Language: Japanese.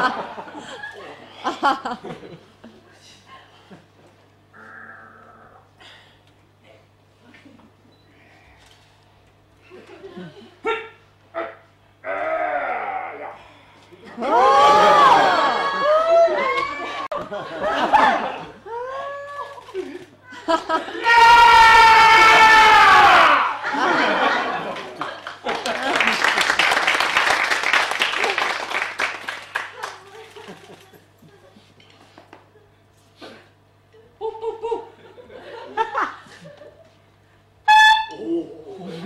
アハハハ。